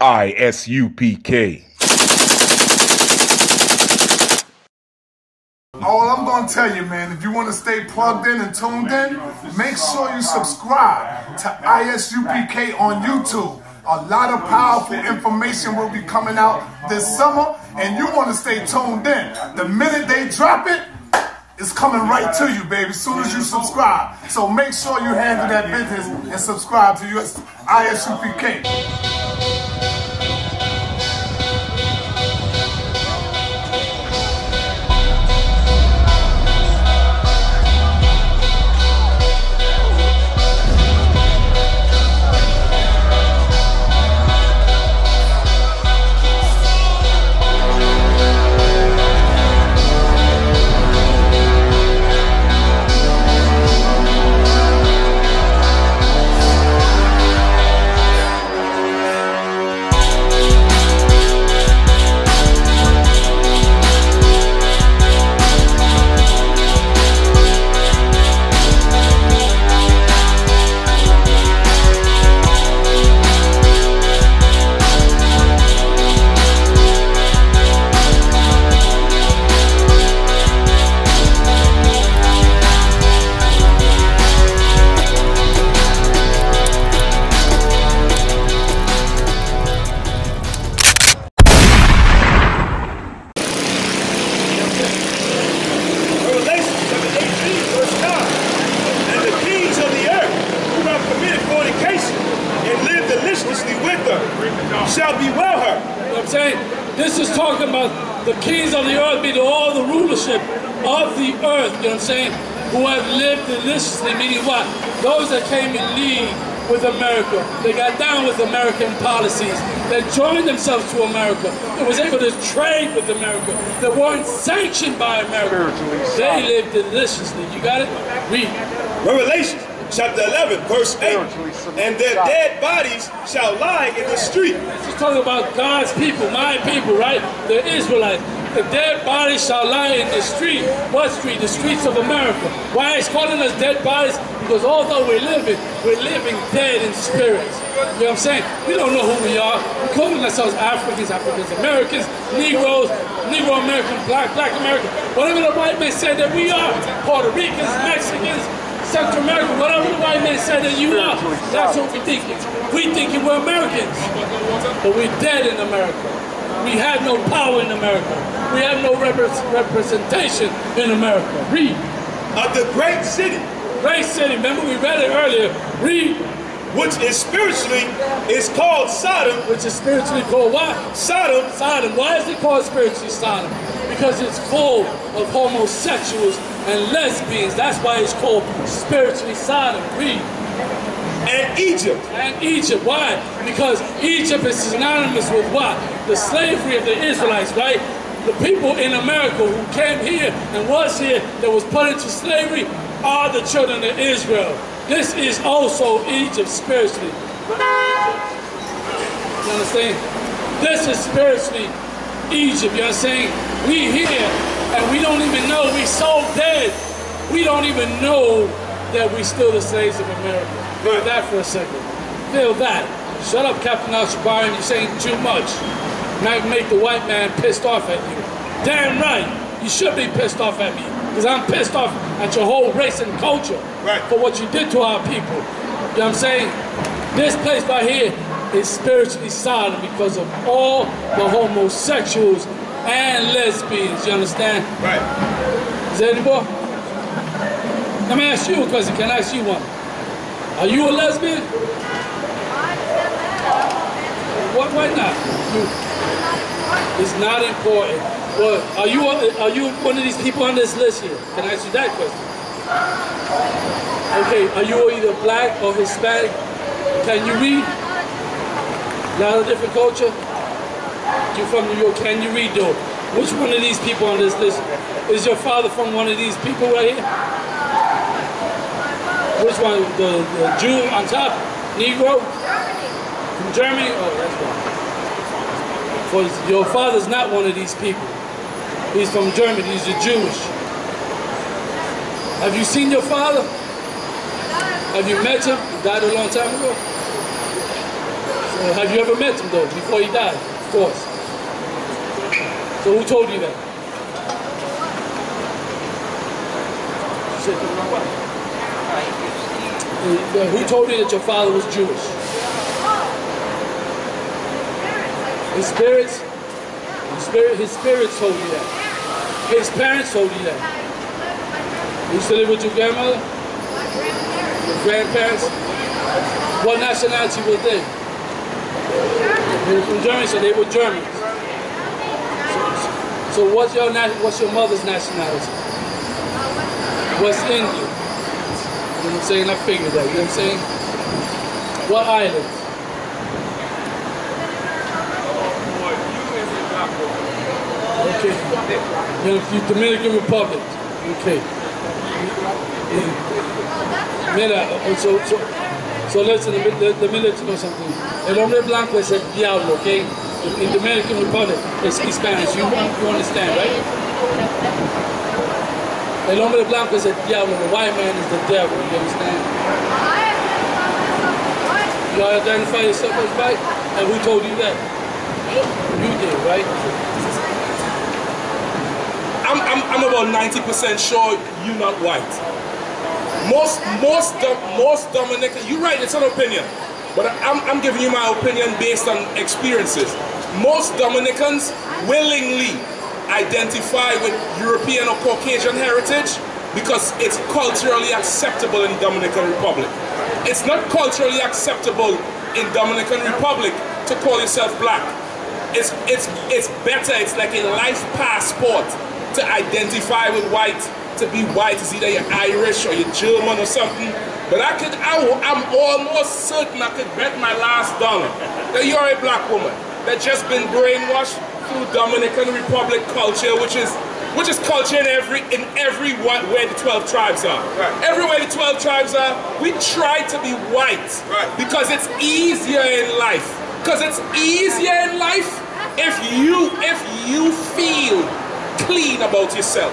ISUPK. All I'm gonna tell you, man, if you want to stay plugged in and tuned in, make sure you subscribe to ISUPK on YouTube. A lot of powerful information will be coming out this summer, and you want to stay tuned in. The minute they drop it, it's coming right to you, baby, as soon as you subscribe. So make sure you handle that business and subscribe to your ISUPK. This is talking about the kings of the earth, meaning all the rulership of the earth, you know what I'm saying? Who have lived deliciously, meaning what? Those that came in league with America. They got down with American policies. They joined themselves to America. They was able to trade with America. They weren't sanctioned by America. They lived deliciously. You got it? Read. Revelation chapter 11, verse 8. And their dead bodies shall lie in the street. Is talking about God's people, my people, right? The Israelites. The dead bodies shall lie in the street. What street? The streets of America. Why is calling us dead bodies? Because although we're living, we're living dead in spirit. You know what I'm saying? We don't know who we are. We're calling ourselves Africans, Africans Americans, Negroes, Negro American, Black, Black American. Whatever the white man said that we are. Puerto Ricans, Mexicans, Central America, whatever the white man said that you are. That's what we thinking. We thinking we're Americans. But we're dead in America. We have no power in America. We have no repre- representation in America. Read. Of the great city, Great city. Remember we read it earlier. Read. which is spiritually is called Sodom. Which is spiritually called what? Sodom, Sodom. Why is it called spiritually Sodom? Because it's full of homosexuals and lesbians. That's why it's called spiritually Sodom. Read. and Egypt, And Egypt. Why? Because Egypt is synonymous with what? The slavery of the Israelites, right? The people in America who came here and was here that was put into slavery are the children of Israel. This is also Egypt spiritually. You understand? This is spiritually Egypt. You saying? We here and we don't even know We're so dead. We don't even know that we're still the slaves of America. Feel that for a second. Feel that. Shut up, Captain Al-Shabaran. You're saying too much. Might make the white man pissed off at you. Damn right. You should be pissed off at me. Because I'm pissed off at your whole race and culture. Right. For what you did to our people. You know what I'm saying? This place right here is spiritually silent because of all the homosexuals and lesbians. You understand? right? Is there any more? Let me ask you a question. Can I ask you one? Are you a lesbian? What? Why not? It's not important. Well, are you are you one of these people on this list here? Can I ask you that question? Okay, are you either black or Hispanic? Can you read? Not a different culture. You from New York? Can you read though? Which one of these people on this list is your father from one of these people right here? Which one? The, the Jew on top? Negro? From Germany? Oh, that's why. For your father's not one of these people. He's from Germany. He's a Jewish. Have you seen your father? Have you met him? He died a long time ago. Uh, have you ever met him though, before he died? Of course. So who told you that? You said- Uh, who told you that your father was Jewish? His spirits? His, spirit, his spirits told you that. His parents told you that. You used to live with your grandmother? Your grandparents? What nationality were they? Were from Germany, so they were Germans. So, so what's your what's your mother's nationality? West Indian. You know what I'm saying? I figured that. You know what I'm saying? What island? Okay. You know, Dominican Republic. Okay. Mira, so, so, so listen, let me, let, know something. El hombre blanco es el diablo, okay? In, in American Republic, it's in Spanish. You, you understand, right? El hombre blanco es el diablo. The white man is the devil. You understand? You identify yourself as white? And who told you that? You did, right? I'm, I'm, I'm about 90% sure you're not white. Most most most Dominican, you're right, it's an opinion, but I'm, I'm giving you my opinion based on experiences. Most Dominicans willingly identify with European or Caucasian heritage because it's culturally acceptable in Dominican Republic. It's not culturally acceptable in Dominican Republic to call yourself black. It's it's it's better. It's like a life passport to identify with white. To be white is either you're Irish or you're German or something. But I could, I, am almost certain I could bet my last dollar that you're a black woman that just been brainwashed through Dominican Republic culture, which is which is culture in every in every one where the 12 tribes are. Right. Everywhere the 12 tribes are, we try to be white Right. because it's easier in life. Because it's easier in life if you if you feel clean about yourself.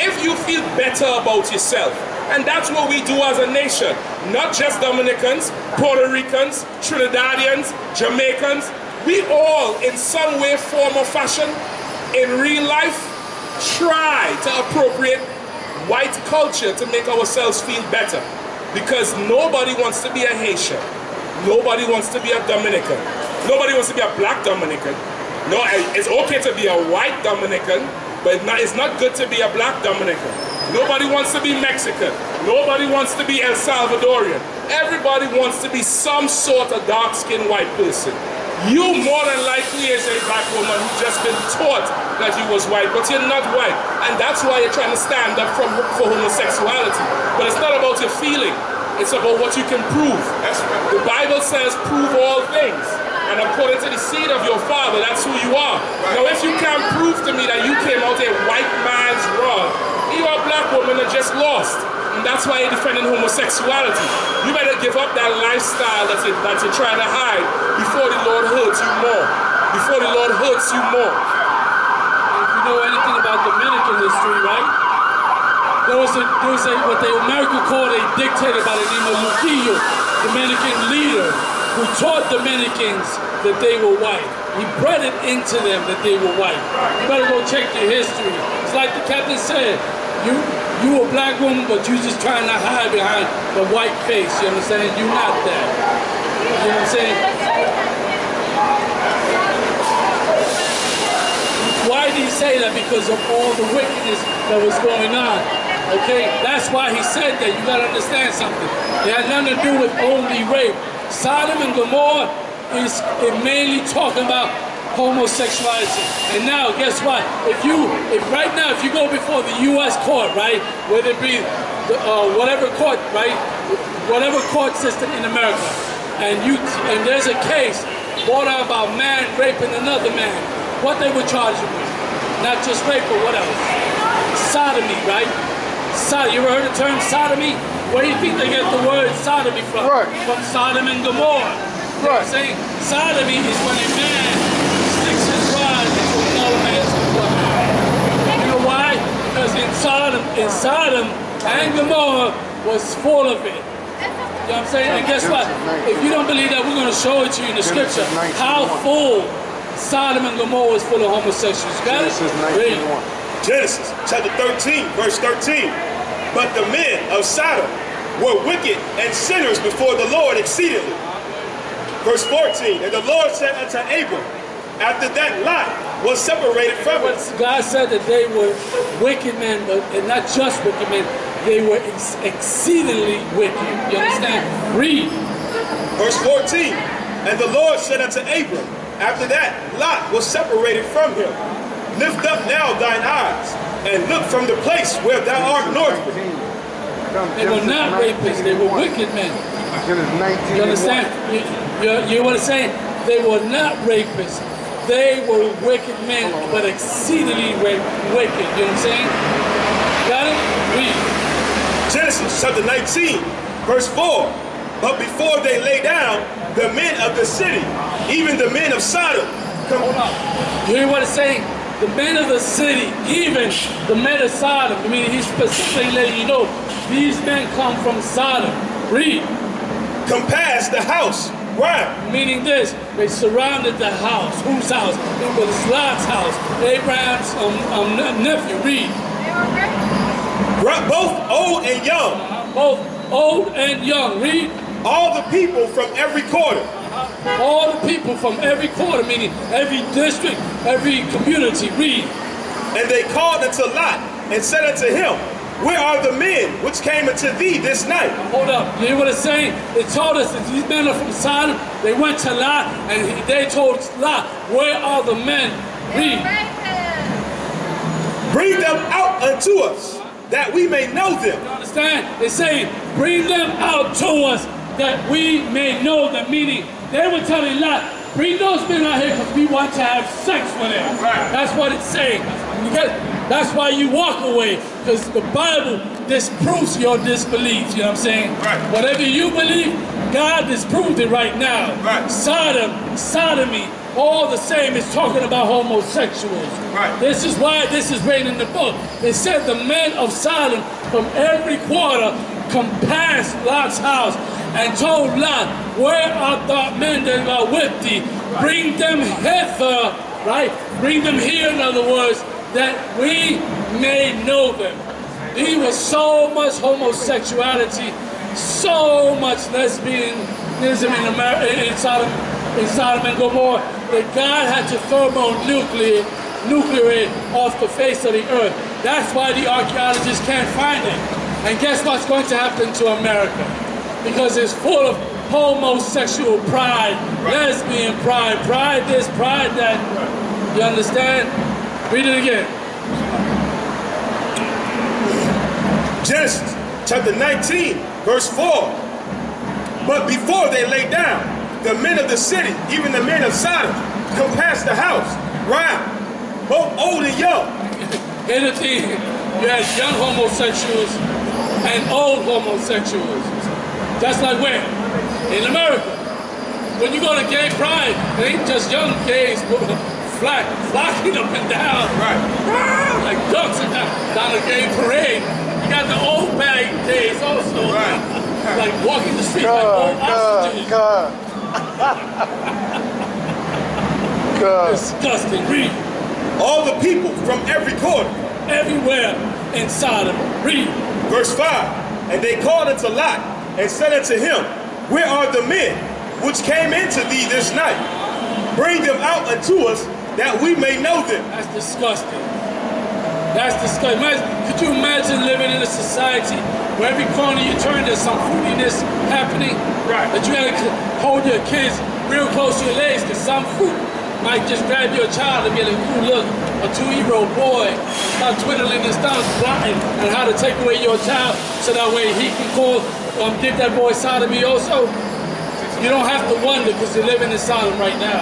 If you feel better about yourself. And that's what we do as a nation. Not just Dominicans, Puerto Ricans, Trinidadians, Jamaicans. We all, in some way, form, or fashion, in real life, try to appropriate white culture to make ourselves feel better. Because nobody wants to be a Haitian. Nobody wants to be a Dominican. Nobody wants to be a black Dominican. No, it's okay to be a white Dominican, but it's not, it's not good to be a black Dominican. Nobody wants to be Mexican. Nobody wants to be El Salvadorian. Everybody wants to be some sort of dark-skinned white person. You more than likely is a black woman who just been taught that you was white, but you're not white. And that's why you're trying to stand up from, for homosexuality. But it's not about your feeling. It's about what you can prove. The Bible says, prove all things. And according to the seed of your father, that's who you are. Now, if you can't prove to me that you came out a white man's rod, you are a black woman that just lost. And that's why you're defending homosexuality. You better give up that lifestyle that, you, that you're trying to hide before the Lord hurts you more. Before the Lord hurts you more. If you know anything about Dominican history, right? There was a, there was a what they America called a dictator by the name of Trujillo, Dominican leader, who taught Dominicans that they were white. He bred it into them that they were white. You better go check your history. It's like the captain said, you you a black woman, but you just trying to hide behind the white face. You understand? You're not that. You know what I'm saying? Why did he say that? Because of all the wickedness that was going on. Okay? That's why he said that. You gotta understand something. It had nothing to do with only rape. Sodom and Gomorrah is mainly talking about homosexuality. And now, guess what? If you, if right now, if you go before the U.S. court, right, whether it be the, uh, whatever court, right, whatever court system in America, and you, and there's a case brought out about man raping another man, what they would charge him with? Not just rape, but what else? Sodomy, right? Sod- you ever heard the term sodomy? Where do you think they get the word sodomy from? Right. From Sodom and Gomorrah. You know what I'm Right. saying? Sodomy is when a man sticks his rod into another man's woman. You know why? Because in Sodom, in Sodom and Gomorrah was full of it. You know what I'm saying? And guess what? If you don't believe that, we're going to show it to you in the scripture how full Sodom and Gomorrah is full of homosexuals. Got it? Genesis Read. 19:1. Genesis chapter 13, verse 13. But the men of Sodom were wicked and sinners before the Lord exceedingly. Verse 14. And the Lord said unto Abram, after that Lot was separated from us. God said that they were wicked men, but and not just wicked men, they were ex- exceedingly wicked. You understand? Read. Verse 14. And the Lord said unto Abram, after that Lot was separated from him, Lift up now thine eyes, and look from the place where thou art northward. They were not rapists, they were wicked men. You understand? You, you, you what I'm saying? They were not rapists. They were wicked men, but exceedingly wicked. You know what I'm saying? Got it? Read. Genesis chapter 19, verse 4. But before they lay down, the men of the city, even the men of Sodom, come up. You hear what it's saying? The men of the city, even the men of Sodom, I mean, he's specifically letting you know these men come from Sodom. Read. compass the house round. Meaning this, they surrounded the house. Whose house? It was Lot's house. Abraham's um, um, ne- nephew. Read. Ru- Both old and young, Both old and young. Read. all the people from every quarter. All the people from every quarter, meaning every district, every community. Read. And they called unto Lot and said unto him, Where are the men which came unto thee this night? Hold up. You hear what it's saying? It told us that these men are from Sodom. They went to Lot and he- they told Lot, where are the men? Read. Bring them out unto us, that we may know them. You understand? It's saying, bring them out to us that we may know them. Meaning, they were telling Lot, bring those men out here because we want to have sex with them. Right. That's what it's saying. That's why you walk away. Because the Bible disproves your disbelief. You know what I'm saying? Right. Whatever you believe, God disproved it right now. Right. Sodom, sodomy, all the same is talking about homosexuals. Right. This is why this is written in the book. It said the men of Sodom from every quarter compassed Lot's house and told Lot, Where art thou men that are with thee? Bring them hither, right? Bring them here, in other words, that we may know them. There was so much homosexuality, so much lesbianism in America, in Sodom, in Sodom and Gomorrah, that God had to thermonuclear nuclear off the face of the earth. That's why the archaeologists can't find it. And guess what's going to happen to America? Because it's full of homosexual pride, lesbian pride, pride this, pride that. You understand? Read it again. Genesis chapter 19, verse 4. But before they lay down, the men of the city, even the men of Sodom, compassed the house round, both old and young. Anything, you had young homosexuals and old homosexuals. That's like where? In America. When you go to gay pride, it ain't just young gays fly, flocking up and down. Right. Ah, Like ducks down, a gay parade. You got the old bag gays also. Right. Like walking the street like old God, God, ostriches. God. God. Disgusting. Read. All the people from every quarter. Everywhere in Sodom. Read. Verse 5. And they called unto Lot and said unto him, Where are the men which came into thee this night? Bring them out unto us that we may know them. That's disgusting. That's disgusting. Imagine- could you imagine living in a society where every corner you turn there's some fruitiness happening? Right. That you gotta hold your kids real close to your legs because some fruit might just grab your child and be like, ooh, look, a two-year-old boy start twiddling his thumbs, plotting on how to take away your child so that way he can call, um, give that boy sodomy also. You don't have to wonder because you're living in Sodom right now.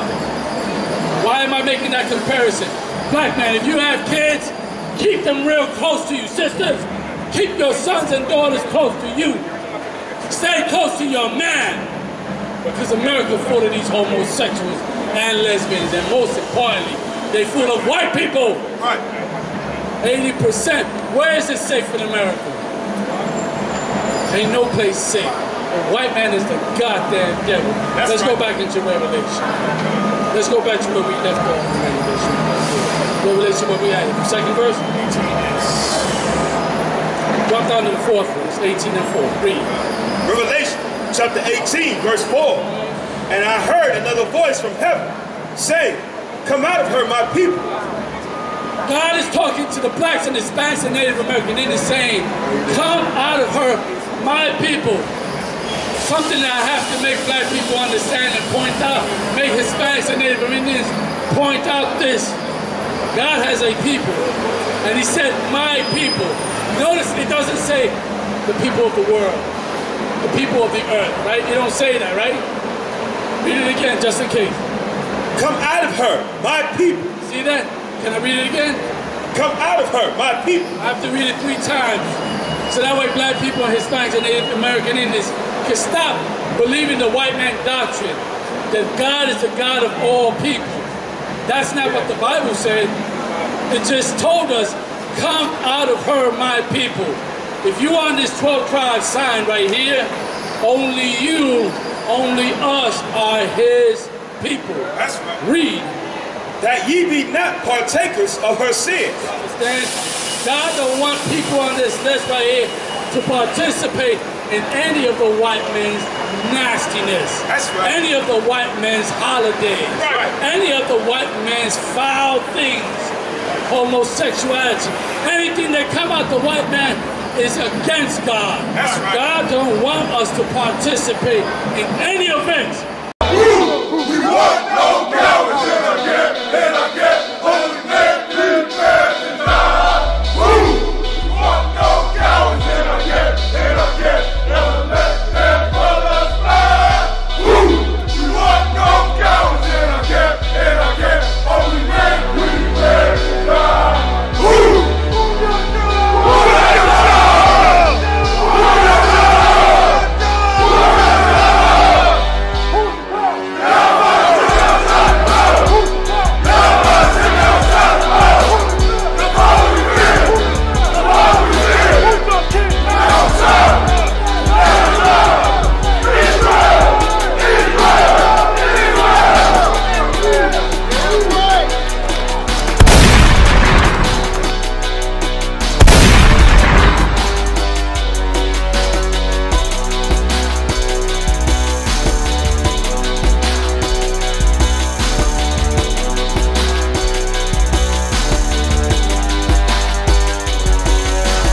Why am I making that comparison? Black man, if you have kids, keep them real close to you. Sisters, keep your sons and daughters close to you. Stay close to your man. Because America full of these homosexuals and lesbians, and most importantly, they full of white people. Right. 80%. Where is it safe in America? Ain't no place safe. The white man is the goddamn devil. That's Let's go back into Revelation. Let's go back to where we left off in Revelation. Revelation, where we at? Second verse? Drop down to the fourth verse, 18 and 4. Read. Revelation chapter 18, verse 4. And I heard another voice from heaven saying, Come out of her, my people. God is talking to the blacks and Hispanics and Native American Indians saying, come out of her, my people. Something that I have to make black people understand and point out, make Hispanics and Native Indians point out this. God has a people. And he said, my people. Notice it doesn't say the people of the world, the people of the earth, right? You don't say that, right? Read it again, just in case. Come out of her, my people. See that? Can I read it again? Come out of her, my people. I have to read it three times. So that way black people and Hispanics and Native American Indians can stop believing the white man doctrine that God is the God of all people. That's not what the Bible said. It just told us, come out of her, my people. If you on this 12 tribe sign right here, only you, only us are his people. That's right. Read. That ye be not partakers of her sins. Understand? God don't want people on this list right here to participate in any of the white man's nastiness. That's right. Any of the white man's holidays. Right. Any of the white man's foul things. Homosexuality. Anything that come out the white man is against God. That's right. God don't want us to participate in any events want no.